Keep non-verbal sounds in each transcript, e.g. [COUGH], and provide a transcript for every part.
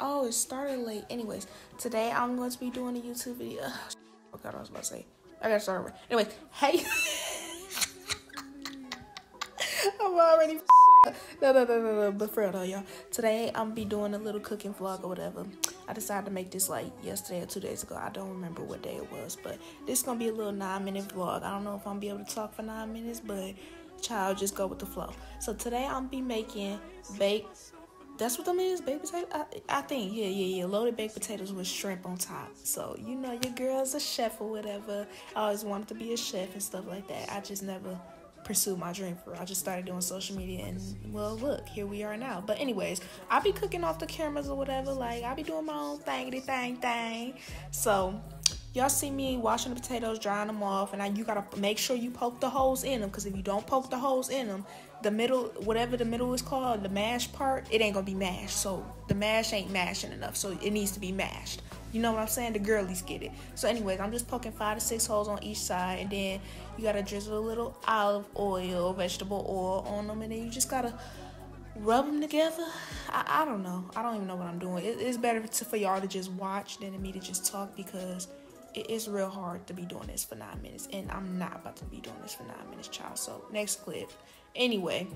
Oh, it started late. Anyways, today I'm going to be doing a YouTube video. [SIGHS] Oh God, I was about to say. I gotta start over. Anyways, hey. [LAUGHS] I'm already. [LAUGHS] No, no, no, no, no. But for real though, y'all. Today I'm be doing a little cooking vlog or whatever. I decided to make this like yesterday or two days ago. I don't remember what day it was, but this is gonna be a little nine minute vlog. I don't know if I'm gonna be able to talk for nine minutes, but child, just go with the flow. So today I'm be making baked that's what them is, baked potato. I, I think, yeah, yeah, yeah. Loaded baked potatoes with shrimp on top. So you know, your girl's a chef or whatever. I always wanted to be a chef and stuff like that. I just never pursued my dream for. I just started doing social media and well, look, here we are now. But anyways, I be cooking off the cameras or whatever. Like I be doing my own thingity thing thing. So y'all see me washing the potatoes, drying them off, and I, you gotta make sure you poke the holes in them. Cause if you don't poke the holes in them, the middle, whatever the middle is called, the mash part, it ain't gonna be mashed. So the mash ain't mashing enough. So it needs to be mashed. You know what I'm saying? The girlies get it. So anyways, I'm just poking five to six holes on each side, and then you gotta drizzle a little olive oil, vegetable oil on them, and then you just gotta rub them together. I, I don't know. I don't even know what I'm doing. It, it's better to, for y'all to just watch than me to just talk because it is real hard to be doing this for nine minutes, and I'm not about to be doing this for nine minutes, child. So next clip. Anyway,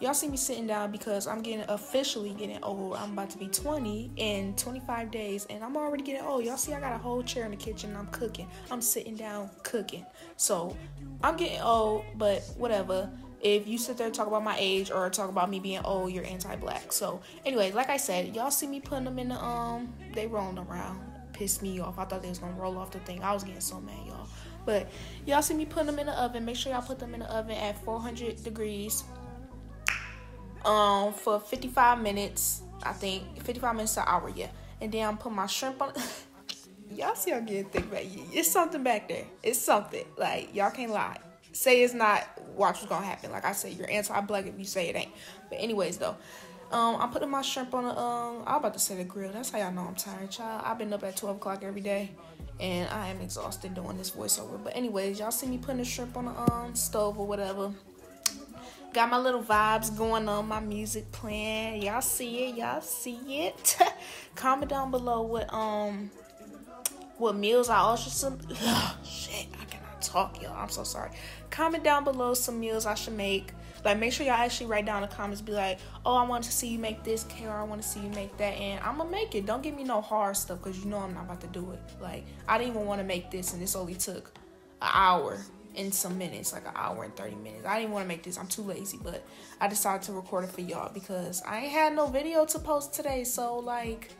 y'all see me sitting down because I'm getting officially getting old. I'm about to be 20 in 25 days, and I'm already getting old. Y'all see, I got a whole chair in the kitchen. I'm cooking. I'm sitting down cooking. So I'm getting old, but whatever. If you sit there and talk about my age or talk about me being old, you're anti-black. So anyway, like I said, y'all see me putting them in the um, they rolling around. Pissed me off. I thought they was gonna roll off the thing. I was getting so mad, y'all. But y'all see me putting them in the oven. Make sure y'all put them in the oven at 400 degrees um, for 55 minutes. I think 55 minutes to an hour, yeah. And then I'm putting my shrimp on. [LAUGHS] y'all see I'm getting thick back. It's something back there. It's something. Like y'all can't lie. Say it's not. Watch what's gonna happen. Like I said, you're anti-black if you say it ain't. But anyways, though. Um, I'm putting my shrimp on the um. I'm about to say the grill. That's how y'all know I'm tired, child. I've been up at 12 o'clock every day and I am exhausted doing this voiceover. But anyways, y'all see me putting the shrimp on the um stove or whatever. Got my little vibes going on, my music playing. Y'all see it, y'all see it. [LAUGHS] Comment down below what um what meals I also some [SIGHS] shit, I cannot talk, y'all. I'm so sorry. Comment down below some meals I should make like, make sure y'all actually write down in the comments, be like, oh, I want to see you make this, Kara, I want to see you make that, and I'm gonna make it. Don't give me no hard stuff, because you know I'm not about to do it. Like, I didn't even want to make this, and this only took an hour and some minutes, like an hour and 30 minutes. I didn't want to make this. I'm too lazy, but I decided to record it for y'all because I ain't had no video to post today. So, like,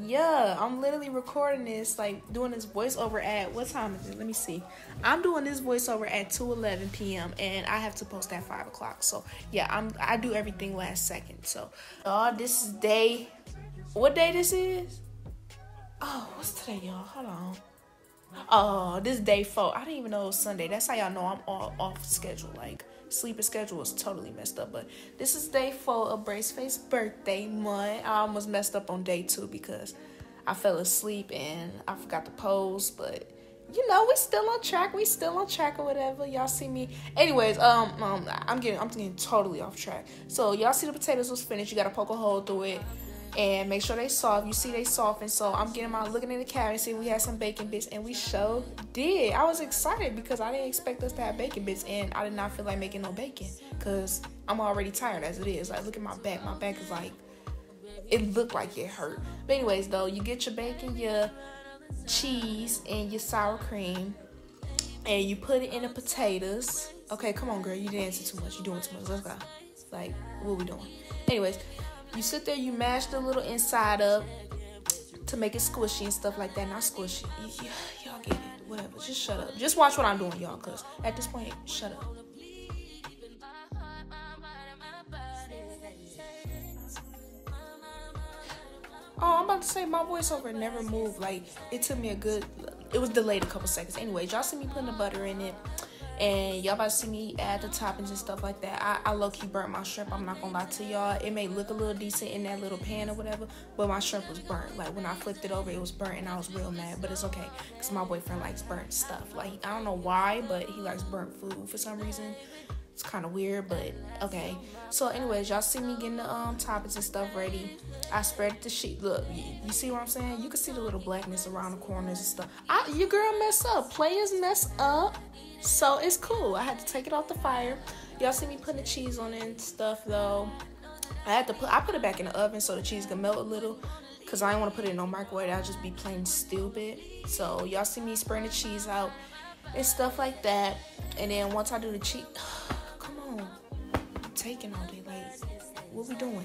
yeah, I'm literally recording this, like doing this voiceover at what time is it? Let me see. I'm doing this voiceover at 2:11 p.m. and I have to post at five o'clock. So yeah, I'm I do everything last second. So, oh, this is day. What day this is? Oh, what's today, y'all? Hold on. Oh, this day four. I didn't even know it was Sunday. That's how y'all know I'm all off schedule. Like sleeping schedule was totally messed up. But this is day four of Braceface birthday month. I almost messed up on day two because I fell asleep and I forgot to pose. But you know, we still on track. We still on track or whatever. Y'all see me. Anyways, um, um, I'm getting I'm getting totally off track. So y'all see the potatoes was finished. You gotta poke a hole through it and make sure they soft. You see they soft, and so I'm getting my looking in the cabinet, see we had some bacon bits, and we show did. I was excited because I didn't expect us to have bacon bits, and I did not feel like making no bacon because I'm already tired as it is. Like look at my back, my back is like it looked like it hurt. But anyways, though, you get your bacon, your cheese, and your sour cream, and you put it in the potatoes. Okay, come on, girl, you dancing too much. You're doing too much. Let's go. Like, what we doing? Anyways, you sit there, you mash the little inside up to make it squishy and stuff like that. Not squishy. Y- y'all get it. Whatever. Just shut up. Just watch what I'm doing, y'all, because at this point, shut up. Oh, I'm about to say my voiceover never moved. Like it took me a good. It was delayed a couple seconds. Anyway, y'all see me putting the butter in it and y'all about to see me add the toppings and stuff like that. I, I low-key burnt my shrimp. I'm not gonna lie to y'all. It may look a little decent in that little pan or whatever, but my shrimp was burnt. Like when I flipped it over, it was burnt and I was real mad, but it's okay because my boyfriend likes burnt stuff. Like I don't know why, but he likes burnt food for some reason. It's kind of weird, but okay. So, anyways, y'all see me getting the um toppings and stuff ready. I spread the sheet. Look, you, you, see what I'm saying? You can see the little blackness around the corners and stuff. I, your girl mess up. Players mess up. So it's cool. I had to take it off the fire. Y'all see me putting the cheese on it and stuff though. I had to put I put it back in the oven so the cheese can melt a little. Cause I didn't want to put it in no microwave. I'll just be plain stupid. So y'all see me spraying the cheese out and stuff like that. And then once I do the cheese, [SIGHS] come on, I'm taking all day. Like, what we doing?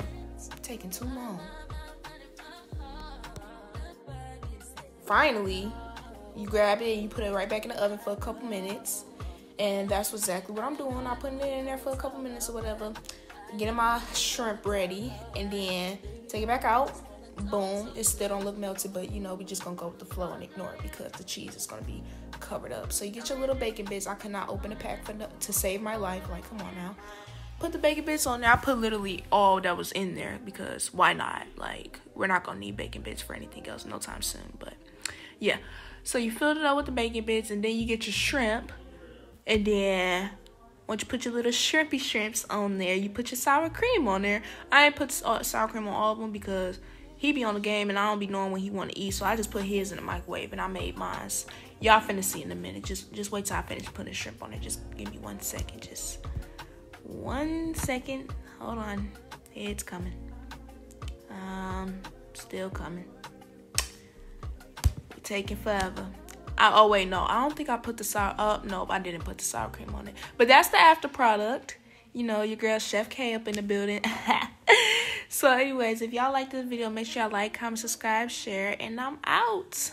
taking too long. Finally, you grab it and you put it right back in the oven for a couple minutes. And that's exactly what I'm doing. I'm putting it in there for a couple minutes or whatever. Getting my shrimp ready and then take it back out. Boom. It still don't look melted but you know we just gonna go with the flow and ignore it because the cheese is gonna be covered up. So you get your little bacon bits. I could not open the pack for no, to save my life. Like come on now. Put the bacon bits on there. I put literally all that was in there because why not? Like we're not gonna need bacon bits for anything else no time soon but yeah. So you filled it up with the bacon bits and then you get your shrimp and then once you put your little shrimpy shrimps on there, you put your sour cream on there. I ain't put sour cream on all of them because he be on the game and I don't be knowing when he want to eat, so I just put his in the microwave and I made mine. Y'all finna see in a minute. Just just wait till I finish putting shrimp on it. Just give me one second. Just one second. Hold on. It's coming. Um, still coming. taking forever. I, oh wait, no, I don't think I put the sour. up. nope, I didn't put the sour cream on it. But that's the after product. You know, your girl Chef K up in the building. [LAUGHS] so, anyways, if y'all like this video, make sure y'all like, comment, subscribe, share, and I'm out.